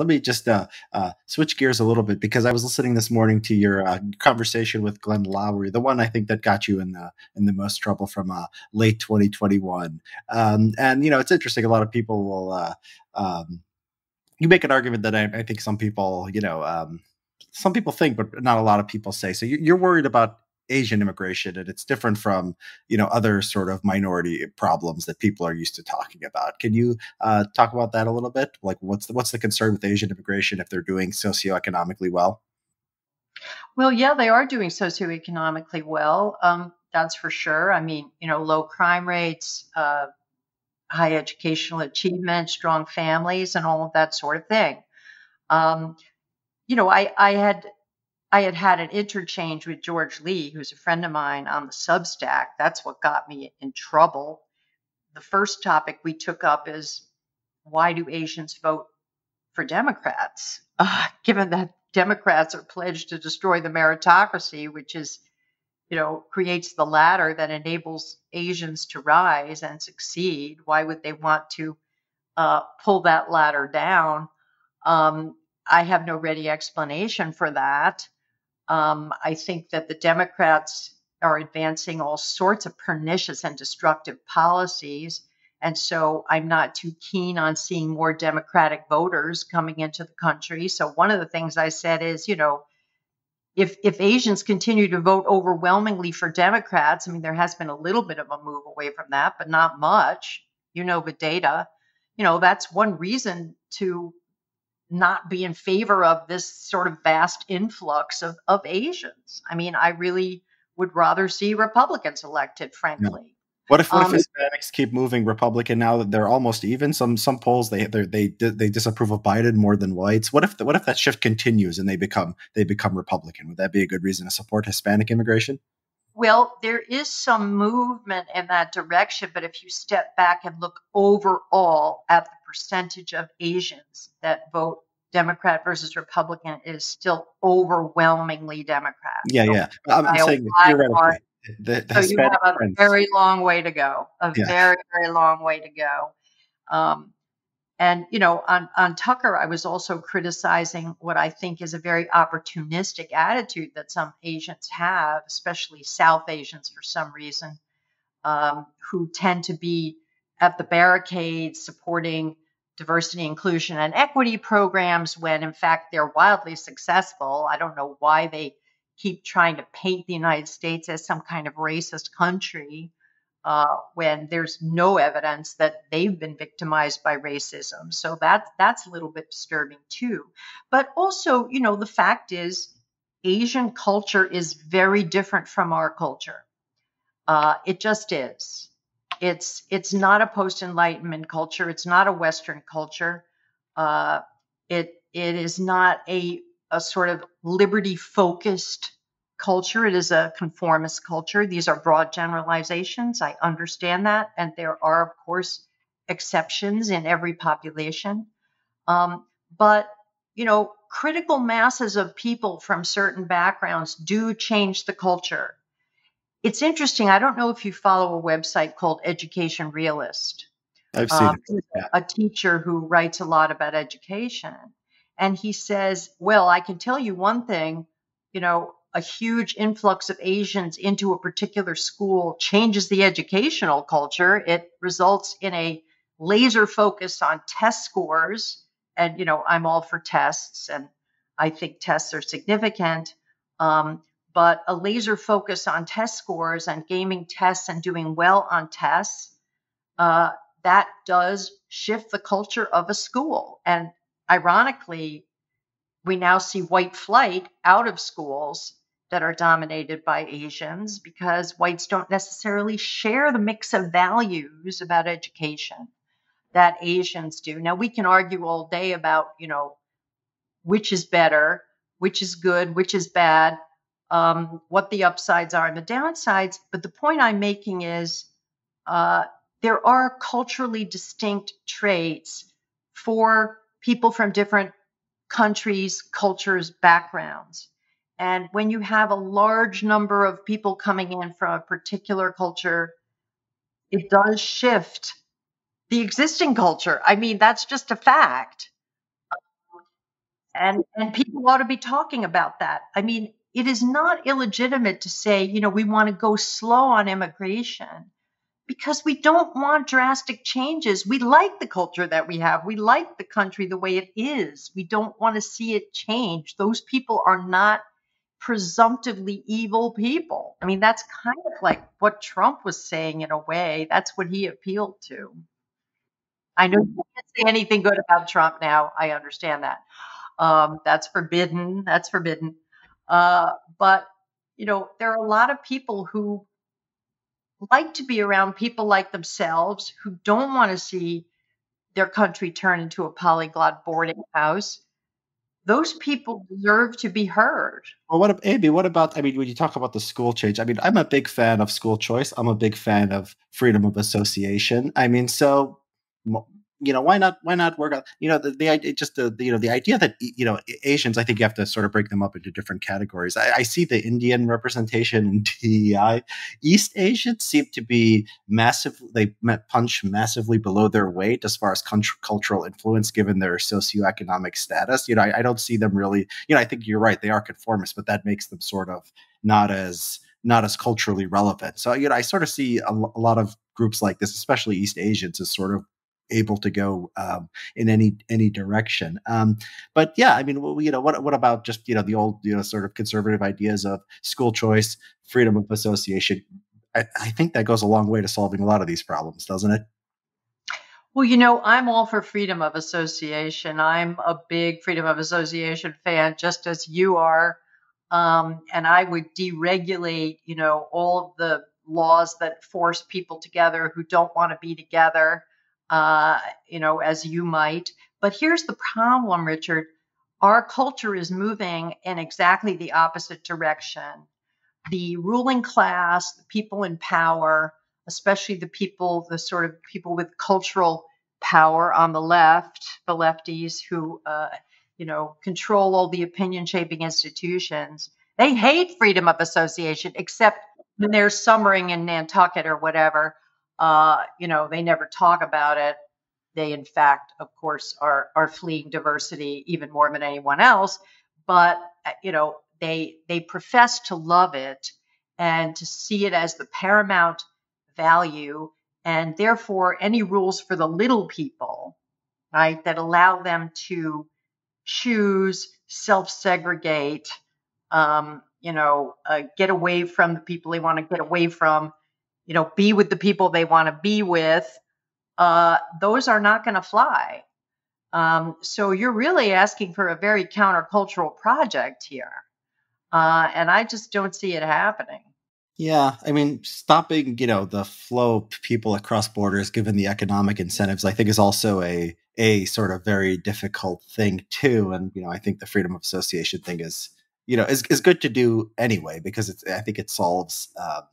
let me just uh, uh, switch gears a little bit because I was listening this morning to your uh, conversation with Glenn Loury, the one I think that got you in the in the most trouble from uh, late 2021. Um, and you know, it's interesting. A lot of people will. Uh, um, you make an argument that I, I, think some people, you know, um, some people think, but not a lot of people say. So you're worried about Asian immigration, and it's different from you know other sort of minority problems that people are used to talking about. Can you uh, talk about that a little bit? Like, what's the, what's the concern with Asian immigration if they're doing socioeconomically well? Well, yeah, they are doing socioeconomically well. Um, that's for sure. I mean, you know, low crime rates, uh, high educational achievement, strong families, and all of that sort of thing. Um, you know, I, I had I had had an interchange with George Lee, who's a friend of mine on the Substack. That's what got me in trouble. The first topic we took up is why do Asians vote for Democrats? Uh, given that Democrats are pledged to destroy the meritocracy, which is, you know, creates the ladder that enables Asians to rise and succeed. Why would they want to uh, pull that ladder down? Um, I have no ready explanation for that. Um, I think that the Democrats are advancing all sorts of pernicious and destructive policies. And so I'm not too keen on seeing more Democratic voters coming into the country. So one of the things I said is, you know, if if Asians continue to vote overwhelmingly for Democrats, I mean, there has been a little bit of a move away from that, but not much. You know the data. You know, that's one reason to not be in favor of this sort of vast influx of, of Asians. I mean, I really would rather see Republicans elected, frankly. Yeah. What if, what um, if Hispanics keep moving Republican now that they're almost even? Some some polls they they they disapprove of Biden more than whites. What if what if that shift continues and they become they become Republican? Would that be a good reason to support Hispanic immigration? Well, there is some movement in that direction, but if you step back and look overall at the percentage of Asians that vote Democrat versus Republican, is still overwhelmingly Democrat. Yeah, so yeah. I'm saying theoretically. The, the so you have a friends. very long way to go, a yeah. very, very long way to go. Um, and you know, on on Tucker, I was also criticizing what I think is a very opportunistic attitude that some Asians have, especially South Asians for some reason, um, who tend to be at the barricades supporting diversity, inclusion, and equity programs when in fact they're wildly successful. I don't know why they keep trying to paint the United States as some kind of racist country uh, when there's no evidence that they've been victimized by racism. So that that's a little bit disturbing too. But also, you know, the fact is, Asian culture is very different from our culture. Uh, it just is. It's it's not a post Enlightenment culture. It's not a Western culture. Uh, it it is not a a sort of liberty focused culture. It is a conformist culture. These are broad generalizations. I understand that. And there are, of course, exceptions in every population. Um, but, you know, critical masses of people from certain backgrounds do change the culture. It's interesting. I don't know if you follow a website called Education Realist. I've seen um, it. A teacher who writes a lot about education. And he says, Well, I can tell you one thing, you know, a huge influx of Asians into a particular school changes the educational culture. It results in a laser focus on test scores. And, you know, I'm all for tests and I think tests are significant. Um, but a laser focus on test scores and gaming tests and doing well on tests, uh, that does shift the culture of a school. And ironically, we now see white flight out of schools that are dominated by Asians because whites don't necessarily share the mix of values about education that Asians do. Now we can argue all day about, you know, which is better, which is good, which is bad, um, what the upsides are and the downsides. But the point I'm making is uh, there are culturally distinct traits for people from different countries, cultures, backgrounds. And when you have a large number of people coming in from a particular culture, it does shift the existing culture. I mean, that's just a fact. and and people ought to be talking about that. I mean, it is not illegitimate to say, you know, we want to go slow on immigration because we don't want drastic changes. We like the culture that we have. We like the country the way it is. We don't want to see it change. Those people are not presumptively evil people. I mean, that's kind of like what Trump was saying in a way. That's what he appealed to. I know you can't say anything good about Trump now. I understand that. Um, that's forbidden. That's forbidden. Uh, but, you know, there are a lot of people who like to be around people like themselves who don't want to see their country turn into a polyglot boarding house those people deserve to be heard. Well, what, Amy? What about? I mean, when you talk about the school change, I mean, I'm a big fan of school choice. I'm a big fan of freedom of association. I mean, so you know why not why not work out you know the, the idea just the, the, you know the idea that you know asians i think you have to sort of break them up into different categories. I, I see the indian representation in dei east asians seem to be massive they punch massively below their weight as far as cultural influence given their socioeconomic status. You know I, I don't see them really you know i think you're right they are conformists but that makes them sort of not as not as culturally relevant. So you know i sort of see a, a lot of groups like this especially east asians as sort of able to go um, in any any direction. Um, but yeah, I mean, well, you know, what what about just you know the old you know sort of conservative ideas of school choice, freedom of association? I, I think that goes a long way to solving a lot of these problems, doesn't it? Well, you know, I'm all for freedom of association. I'm a big freedom of association fan, just as you are. Um, and I would deregulate, you know, all of the laws that force people together who don't want to be together uh, you know, as you might. But here's the problem, Richard. Our culture is moving in exactly the opposite direction. The ruling class, the people in power, especially the people, the sort of people with cultural power on the left, the lefties who, uh, you know, control all the opinion shaping institutions, they hate freedom of association, except when they're summering in Nantucket or whatever. Uh, you know, they never talk about it. They, in fact, of course, are are fleeing diversity even more than anyone else. But uh, you know, they they profess to love it and to see it as the paramount value, and therefore, any rules for the little people, right, that allow them to choose, self-segregate, um, you know, uh, get away from the people they want to get away from you know, be with the people they want to be with, uh, those are not going to fly. Um, so you're really asking for a very countercultural project here. Uh, and I just don't see it happening. Yeah, I mean, stopping you know the flow of people across borders, given the economic incentives, I think is also a a sort of very difficult thing too. And you know, I think the freedom of association thing is you know is is good to do anyway because it's I think it solves um,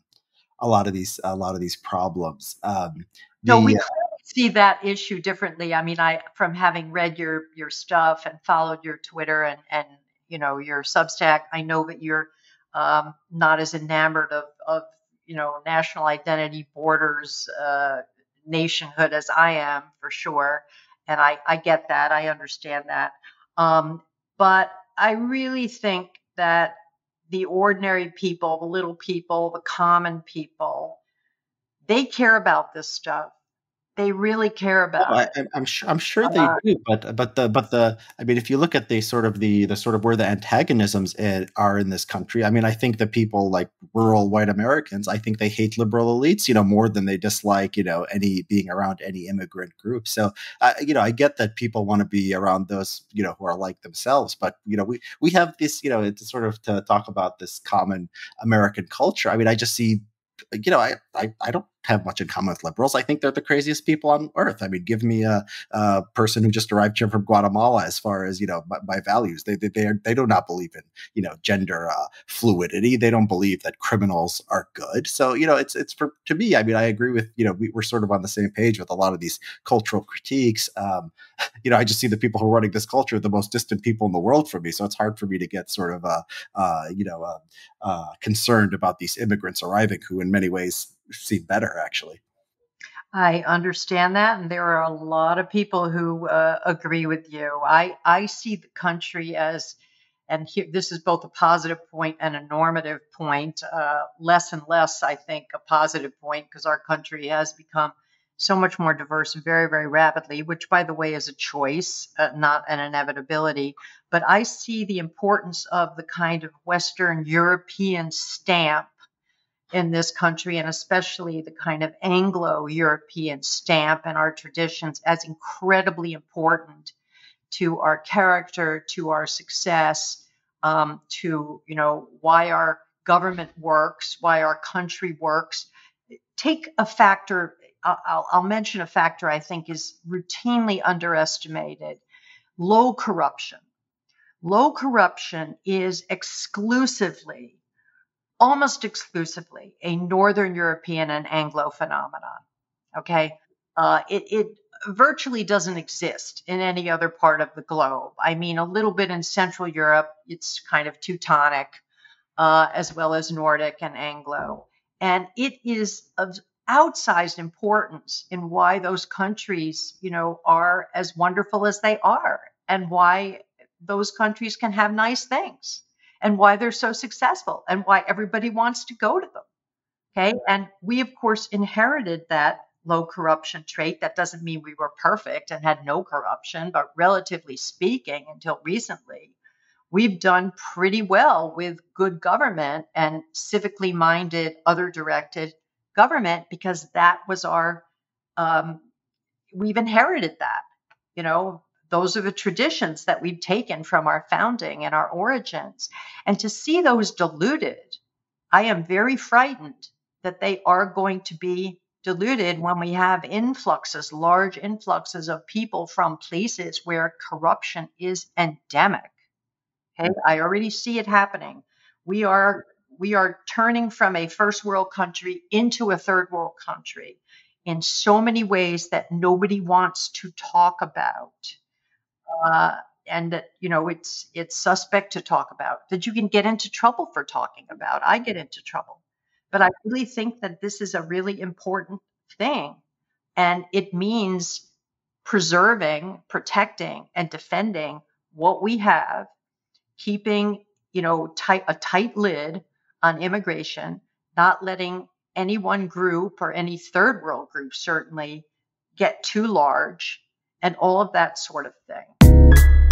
a lot of these a lot of these problems. Um, the, no, we uh, see that issue differently. I mean, I from having read your your stuff and followed your Twitter and and you know your Substack, I know that you're um, not as enamored of of you know national identity, borders, uh, nationhood as I am for sure, and I I get that. I understand that. Um, but I really think that the ordinary people, the little people, the common people, they care about this stuff. They really care about. I, am sure. I'm sure they do, but but the but the. I mean, if you look at the sort of the the sort of where the antagonisms are in this country, I mean, I think the people like rural white Americans, I think they hate liberal elites, you know, more than they dislike, you know, any being around any immigrant group. So, uh, you know, I get that people want to be around those, you know, who are like themselves, but you know, we we have this, you know, to sort of to talk about this common American culture. I mean, I just see you know, I, I, I don't have much in common with liberals. I think they're the craziest people on earth. I mean, give me a, a person who just arrived here from Guatemala as far as, you know, my, my values. They, they, they, are, they do not believe in, you know, gender uh, fluidity. They don't believe that criminals are good. So, you know, it's, it's for, to me, I mean, I agree with, you know, we, are sort of on the same page with a lot of these cultural critiques. Um, you know, I just see the people who are running this culture, the most distant people in the world from me. So it's hard for me to get sort of, uh, uh, you know, uh, uh concerned about these immigrants arriving who in many ways seem better actually. I understand that, and there are a lot of people who uh, agree with you. I I see the country as, and here, this is both a positive point and a normative point. Uh, less and less, I think, a positive point because our country has become so much more diverse very, very rapidly. Which, by the way, is a choice, uh, not an inevitability. But I see the importance of the kind of Western European stamp in this country, and especially the kind of Anglo European stamp and our traditions, as incredibly important to our character, to our success, um, to you know why our government works, why our country works. Take a factor. I'll, I'll mention a factor I think is routinely underestimated: low corruption. Low corruption is exclusively almost exclusively a Northern European and Anglo phenomenon. Okay. Uh, it, it virtually doesn't exist in any other part of the globe. I mean, a little bit in Central Europe, it's kind of Teutonic, uh, as well as Nordic and Anglo. And it is of outsized importance in why those countries, you know, are as wonderful as they are and why those countries can have nice things and why they're so successful and why everybody wants to go to them. Okay. And we, of course, inherited that low corruption trait. That doesn't mean we were perfect and had no corruption, but relatively speaking, until recently, we've done pretty well with good government and civically minded, other directed government because that was our, um, we've inherited that. You know, those are the traditions that we've taken from our founding and our origins. And to see those diluted, I am very frightened that they are going to be diluted when we have influxes, large influxes of people from places where corruption is endemic. Okay, I already see it happening. We are we are turning from a first world country into a third world country in so many ways that nobody wants to talk about uh, and that you know it's it's suspect to talk about that you can get into trouble for talking about. I get into trouble. But i really think that this is a really important thing. And it means preserving protecting and defending what we have keeping you know tight a tight lid on immigration not letting any one group or any third world group certainly get too large and all of that sort of thing thank you